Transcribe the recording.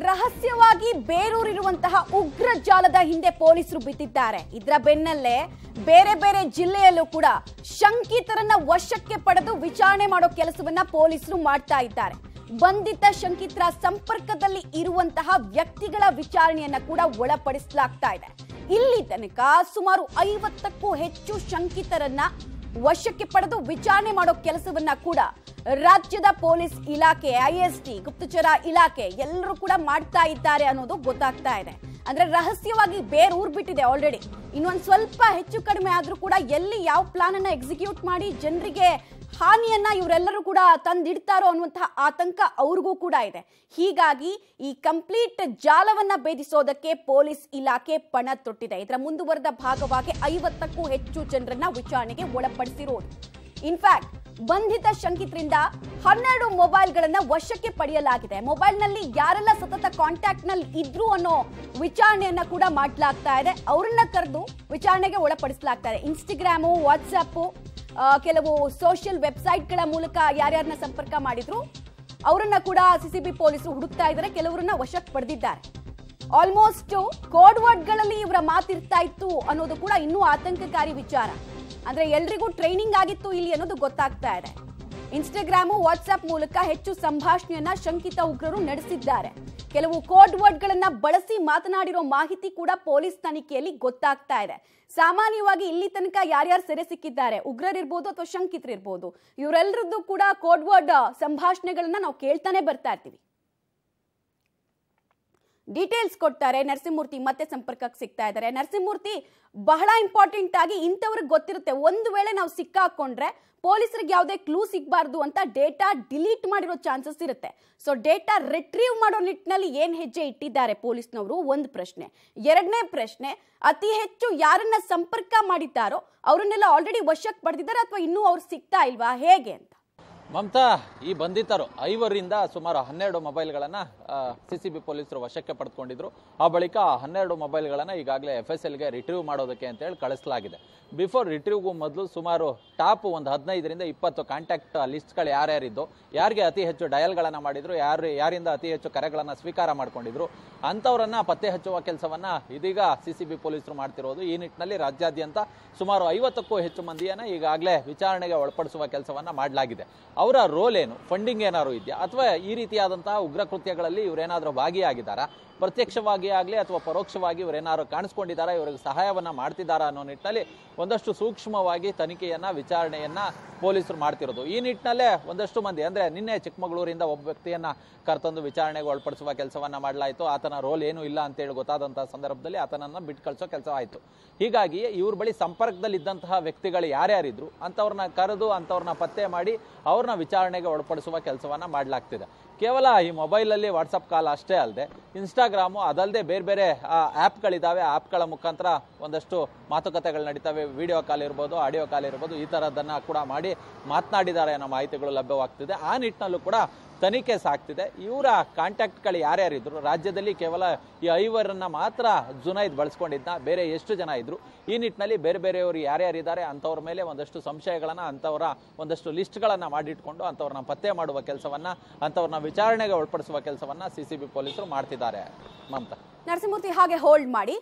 ರಹಸ್ಯವಾಗಿ ಬೇರೂರಿರುವಂತಹ ಉಗ್ರ ಜಾಲದ ಹಿಂದೆ ಪೊಲೀಸರು ಬಿದ್ದಿದ್ದಾರೆ. ಇದರ ಬೆನ್ನಲ್ಲೇ ಬೇರೆ ಬೇರೆ ಜಿಲ್ಲೆಯಲ್ಲೂ ಕೂಡ ಶಂಕಿತರನ್ನ ವಶಕ್ಕೆ ಪಡೆದು ವಿಚಾರಣೆ ಮಾಡೋ ಕೆಲಸವನ್ನ ಪೊಲೀಸರು ಮಾಡ್ತಾ ಇದ್ದಾರೆ. ಬಂಧಿತ ಶಂಕಿತರ ಸಂಪರ್ಕದಲ್ಲಿ ಇರುವಂತಹ ವ್ಯಕ್ತಿಗಳ ವಿಚಾರಣೆಯನ್ನ ಕೂಡ ಒಳಪಡಿಸಲಾಗ್ತಾ ಇದೆ. ಇಲ್ಲಿ ತನಕ ಸುಮಾರು ಐವತ್ತಕ್ಕೂ ಹೆಚ್ಚು ಶಂಕಿತರನ್ನ ವಶಕ್ಕೆ ಪಡೆದು ವಿಚಾರಣೆ ಮಾಡೋ ಕೆಲಸವನ್ನ ಕೂಡ ರಾಜ್ಯದ ಪೊಲೀಸ್ ಇಲಾಖೆ ಐಎಸ್ಟಿ ಗುಪ್ತಚರ ಇಲಾಖೆ ಎಲ್ಲರೂ ಕೂಡ ಮಾಡ್ತಾ ಇದ್ದಾರೆ ಅನ್ನೋದು ಗೊತ್ತಾಗ್ತಾ ಇದೆ. ಅಂದ್ರೆ ರಹಸ್ಯವಾಗಿ ಬೇರೂರ್ ಬಿಟ್ಟಿದೆ ಆಲ್ರೆಡಿ ಇನ್ನೊಂದು ಸ್ವಲ್ಪ ಹೆಚ್ಚು ಕಡಿಮೆ ಆದ್ರೂ ಕೂಡ ಎಲ್ಲಿ ಯಾವ ಪ್ಲಾನ್ ಅನ್ನ ಎಕ್ಸಿಕ್ಯೂಟ್ ಮಾಡಿ ಜನರಿಗೆ ಹಾನಿಯನ್ನ ಇವರೆಲ್ಲರೂ ಕೂಡ ತಂದಿಡ್ತಾರೋ ಅನ್ನುವಂತಹ ಆತಂಕ ಅವ್ರಿಗೂ ಕೂಡ ಇದೆ. ಹೀಗಾಗಿ ಈ ಕಂಪ್ಲೀಟ್ ಜಾಲವನ್ನ ಭೇದಿಸೋದಕ್ಕೆ ಪೊಲೀಸ್ ಇಲಾಖೆ ಪಣ ತೊಟ್ಟಿದೆ. ಇದರ ಮುಂದುವರೆದ ಭಾಗವಾಗಿ ಐವತ್ತಕ್ಕೂ ಹೆಚ್ಚು ಜನರನ್ನ ವಿಚಾರಣೆಗೆ ಒಳಪಡಿಸಿರೋದು. ಇನ್ಫ್ಯಾಕ್ಟ್ ಬಂಧಿತ ಶಂಕಿತರಿಂದ ಹನ್ನೆರಡು ಮೊಬೈಲ್ಗಳನ್ನ ವಶಕ್ಕೆ ಪಡೆಯಲಾಗಿದೆ. ಮೊಬೈಲ್ನಲ್ಲಿ ಯಾರೆಲ್ಲ ಸತತ ಕಾಂಟ್ಯಾಕ್ಟ್ನಲ್ಲಿ ಇದ್ರು ಅನ್ನೋ ವಿಚಾರಣೆಯನ್ನ ಕೂಡ ಮಾಡಲಾಗ್ತಾ ಇದೆ. ಅವರನ್ನ ಕರೆದು ವಿಚಾರಣೆಗೆ ಒಳಪಡಿಸಲಾಗ್ತಾ ಇದೆ. ಇನ್ಸ್ಟಾಗ್ರಾಮು ವಾಟ್ಸ್ಆಪ್ ಕೆಲವು ಸೋಷಿಯಲ್ ವೆಬ್ಸೈಟ್ಗಳ ಮೂಲಕ ಯಾರ್ಯಾರನ್ನ ಸಂಪರ್ಕ ಮಾಡಿದ್ರು, ಅವರನ್ನ ಕೂಡ ಸಿಸಿಬಿ ಪೊಲೀಸರು ಹುಡುಕ್ತಾ ಇದ್ದಾರೆ. ಕೆಲವರನ್ನ ವಶಕ್ಕೆ ಪಡೆದಿದ್ದಾರೆ. ಆಲ್ಮೋಸ್ಟ್ ಕೋಡ್ ವರ್ಡ್ಗಳಲ್ಲಿ ಇವರ ಮಾತಿರ್ತಾ ಇತ್ತು ಅನ್ನೋದು ಕೂಡ ಇನ್ನೂ ಆತಂಕಕಾರಿ ವಿಚಾರ. ಅಂದ್ರೆ ಎಲ್ರಿಗೂ ಟ್ರೈನಿಂಗ್ ಆಗಿತ್ತು ಇಲ್ಲಿ ಅನ್ನೋದು ಗೊತ್ತಾಗ್ತಾ ಇದೆ. ಇನ್ಸ್ಟಾಗ್ರಾಮು ವಾಟ್ಸ್ಆಪ್ ಮೂಲಕ ಹೆಚ್ಚು ಸಂಭಾಷಣೆಯನ್ನ ಶಂಕಿತ ಉಗ್ರರು ನಡೆಸಿದ್ದಾರೆ. ಕೆಲವು ಕೋಡ್ ವರ್ಡ್ಗಳನ್ನ ಬಳಸಿ ಮಾತನಾಡಿರೋ ಮಾಹಿತಿ ಕೂಡ ಪೊಲೀಸ್ ತನಿಖೆಯಲ್ಲಿ ಗೊತ್ತಾಗ್ತಾ ಇದೆ. ಸಾಮಾನ್ಯವಾಗಿ ಇಲ್ಲಿ ತನಕ ಯಾರ್ಯಾರು ಸೆರೆ ಸಿಕ್ಕಿದ್ದಾರೆ? ಉಗ್ರರಿರ್ಬೋದು ಅಥವಾ ಶಂಕಿತರಿರ್ಬೋದು? ಇವರೆಲ್ಲರದ್ದು ಕೂಡ ಕೋಡ್ ವರ್ಡ್ ಸಂಭಾಷಣೆಗಳನ್ನ ನಾವು ಕೇಳ್ತಾನೆ ಬರ್ತಾ ಇರ್ತೀವಿ. ಡೀಟೇಲ್ಸ್ ಕೊಡ್ತಾರೆ. ನರಸಿಂಹಮೂರ್ತಿ ಮತ್ತೆ ಸಂಪರ್ಕಕ್ಕೆ ಸಿಗ್ತಾ ಇದ್ದಾರೆ. ನರಸಿಂಹಮೂರ್ತಿ ಬಹಳ ಇಂಪಾರ್ಟೆಂಟ್ ಆಗಿ ಇಂಥವ್ರಿಗೆ ಗೊತ್ತಿರುತ್ತೆ. ಒಂದು ವೇಳೆ ನಾವು ಸಿಕ್ಕಾಕೊಂಡ್ರೆ ಪೊಲೀಸರಿಗೆ ಯಾವುದೇ ಕ್ಲೂ ಸಿಗಬಾರ್ದು ಅಂತ ಡೇಟಾ ಡಿಲೀಟ್ ಮಾಡಿರೋ ಚಾನ್ಸಸ್ ಇರುತ್ತೆ. ಸೊ ಡೇಟಾ ರಿಟ್ರೀವ್ ಮಾಡೋ ನಿಟ್ಟಿನಲ್ಲಿ ಏನು ಹೆಜ್ಜೆ ಇಟ್ಟಿದ್ದಾರೆ ಪೊಲೀಸ್ನವರು? ಒಂದು ಪ್ರಶ್ನೆ. ಎರಡನೇ ಪ್ರಶ್ನೆ, ಅತಿ ಹೆಚ್ಚು ಯಾರನ್ನ ಸಂಪರ್ಕ ಮಾಡಿದ್ದಾರೋ, ಅವರನ್ನೆಲ್ಲ ಆಲ್ರೆಡಿ ವಶಕ್ಕೆ ಪಡೆದಿದ್ದಾರೆ ಅಥವಾ ಇನ್ನೂ ಅವ್ರು ಸಿಗ್ತಾ ಇಲ್ವಾ? ಹೇಗೆ ಅಂತ? ಮಮತಾ, ಈ ಬಂಧಿತರು ಐವರಿಂದ ಸುಮಾರು ಹನ್ನೆರಡು ಮೊಬೈಲ್ಗಳನ್ನ ಸಿ ಸಿ ಪೊಲೀಸರು ವಶಕ್ಕೆ ಪಡೆದುಕೊಂಡಿದ್ರು. ಆ ಬಳಿಕ ಆ ಹನ್ನೆರಡು ಮೊಬೈಲ್ಗಳನ್ನ ಈಗಾಗಲೇ ಎಫ್ ಎಸ್ ಎಲ್ಗೆ ರಿಟ್ರೀವ್ ಮಾಡೋದಕ್ಕೆ ಅಂತೇಳಿ ಕಳಿಸಲಾಗಿದೆ. ಬಿಫೋರ್ ರಿಟ್ರೀವ್ಗೂ ಮೊದಲು ಸುಮಾರು ಟಾಪ್ ಒಂದು ಹದಿನೈದರಿಂದ ಇಪ್ಪತ್ತು ಕಾಂಟ್ಯಾಕ್ಟ್ ಲಿಸ್ಟ್ಗಳು ಯಾರ್ಯಾರಿದ್ದು, ಯಾರಿಗೆ ಅತಿ ಹೆಚ್ಚು ಡಯಲ್ಗಳನ್ನು ಮಾಡಿದ್ರು, ಯಾರು, ಯಾರಿಂದ ಅತಿ ಹೆಚ್ಚು ಕರೆಗಳನ್ನು ಸ್ವೀಕಾರ ಮಾಡಿಕೊಂಡಿದ್ರು, ಅಂಥವರನ್ನು ಪತ್ತೆ ಹಚ್ಚುವ ಕೆಲಸವನ್ನ ಇದೀಗ ಸಿ ಪೊಲೀಸರು ಮಾಡ್ತಿರೋದು. ಈ ನಿಟ್ಟಿನಲ್ಲಿ ರಾಜ್ಯಾದ್ಯಂತ ಸುಮಾರು ಐವತ್ತಕ್ಕೂ ಹೆಚ್ಚು ಮಂದಿಯನ್ನು ಈಗಾಗಲೇ ವಿಚಾರಣೆಗೆ ಒಳಪಡಿಸುವ ಕೆಲಸವನ್ನ ಮಾಡಲಾಗಿದೆ. ಅವರ ರೋಲ್ ಏನು? ಫಂಡಿಂಗ್ ಏನಾದ್ರು ಇದೆಯಾ? ಅಥವಾ ಈ ರೀತಿಯಾದಂತಹ ಉಗ್ರ ಕೃತ್ಯಗಳಲ್ಲಿ ಇವರೇನಾದ್ರೂ ಭಾಗಿಯಾಗಿದ್ದಾರಾ? ಪ್ರತ್ಯಕ್ಷವಾಗಿ ಆಗಲಿ ಅಥವಾ ಪರೋಕ್ಷವಾಗಿ ಇವರೇನಾದ್ರು ಕಾಣಿಸ್ಕೊಂಡಿದ್ದಾರಾ? ಇವರಿಗೆ ಸಹಾಯವನ್ನ ಮಾಡ್ತಿದ್ದಾರಾ ಅನ್ನೋ ನಿಟ್ಟಿನಲ್ಲಿ ಒಂದಷ್ಟು ಸೂಕ್ಷ್ಮವಾಗಿ ತನಿಖೆಯನ್ನು, ವಿಚಾರಣೆಯನ್ನ ಪೊಲೀಸರು ಮಾಡ್ತಿರೋದು. ಈ ನಿಟ್ಟಿನಲ್ಲೇ ಒಂದಷ್ಟು ಮಂದಿ, ಅಂದ್ರೆ ನಿನ್ನೆ ಚಿಕ್ಕಮಗಳೂರಿಂದ ಒಬ್ಬ ವ್ಯಕ್ತಿಯನ್ನ ಕರ್ತಂದು ವಿಚಾರಣೆಗೆ ಒಳಪಡಿಸುವ ಕೆಲಸವನ್ನ ಮಾಡಲಾಯಿತು. ಆತನ ರೋಲ್ ಏನು ಇಲ್ಲ ಅಂತೇಳಿ ಗೊತ್ತಾದಂತಹ ಸಂದರ್ಭದಲ್ಲಿ ಆತನನ್ನ ಬಿಟ್ಟು ಕಳಿಸೋ ಕೆಲಸ ಆಯಿತು ಹೀಗಾಗಿ ಇವ್ರ ಬಳಿ ಸಂಪರ್ಕದಲ್ಲಿದ್ದಂತಹ ವ್ಯಕ್ತಿಗಳು ಯಾರ್ಯಾರಿದ್ರು, ಅಂಥವ್ರನ್ನ ಕರೆದು ಅಂಥವ್ರನ್ನ ಪತ್ತೆ ಮಾಡಿ ಅವ್ರನ್ನ ವಿಚಾರಣೆಗೆ ಒಳಪಡಿಸುವ ಕೆಲಸವನ್ನ ಮಾಡಲಾಗ್ತಿದೆ. ಕೇವಲ ಈ ಮೊಬೈಲಲ್ಲಿ ವಾಟ್ಸಪ್ ಕಾಲ್ ಅಷ್ಟೇ ಅಲ್ಲದೆ ಇನ್ಸ್ಟಾಗ್ರಾಮು ಅದಲ್ಲದೆ ಬೇರೆ ಬೇರೆ ಆ್ಯಪ್ಗಳಿದ್ದಾವೆ ಆ್ಯಪ್ಗಳ ಮುಖಾಂತರ ಒಂದಷ್ಟು ಮಾತುಕತೆಗಳು ನಡೀತವೆ. ವಿಡಿಯೋ ಕಾಲ್ ಇರ್ಬೋದು, ಆಡಿಯೋ ಕಾಲ್ ಇರ್ಬೋದು, ಈ ಥರದ್ದನ್ನು ಕೂಡ ಮಾಡಿ ಮಾತನಾಡಿದ್ದಾರೆ ಅನ್ನೋ ಮಾಹಿತಿಗಳು ಲಭ್ಯವಾಗ್ತಿದೆ. ಆ ನಿಟ್ಟಿನಲ್ಲೂ ಕೂಡ ತನಿಖೆ ಸಾಕ್ತಿದೆ. ಇವರ ಕಾಂಟ್ಯಾಕ್ಟ್ಗಳು ಯಾರ್ಯಾರಿದ್ರು? ರಾಜ್ಯದಲ್ಲಿ ಕೇವಲ ಈ ಐವರನ್ನ ಮಾತ್ರ ಜುನೈದ್ ಬಳಸ್ಕೊಂಡಿದ್ದ ಬೇರೆ ಎಷ್ಟು ಜನ ಇದ್ರು? ಈ ನಿಟ್ಟಿನಲ್ಲಿ ಬೇರೆ ಬೇರೆಯವರು ಯಾರ್ಯಾರಿದ್ದಾರೆ ಅಂಥವ್ರ ಮೇಲೆ ಒಂದಷ್ಟು ಸಂಶಯಗಳನ್ನು ಅಂಥವರ ಒಂದಷ್ಟು ಲಿಸ್ಟ್ಗಳನ್ನು ಮಾಡಿಟ್ಕೊಂಡು ಅಂಥವ್ರನ್ನ ಪತ್ತೆ ಮಾಡುವ ಕೆಲಸವನ್ನ ಅಂಥವ್ರನ್ನ ವಿಚಾರಣೆಗೆ ಒಳಪಡಿಸುವ ಕೆಲಸವನ್ನ ಸಿ ಪೊಲೀಸರು ಮಾಡ್ತಿದ್ದಾರೆ. ಮಮತಾ. ನರಸಿಂಹಮೂರ್ತಿ, ಹಾಗೆ ಹೋಲ್ಡ್ ಮಾಡಿ.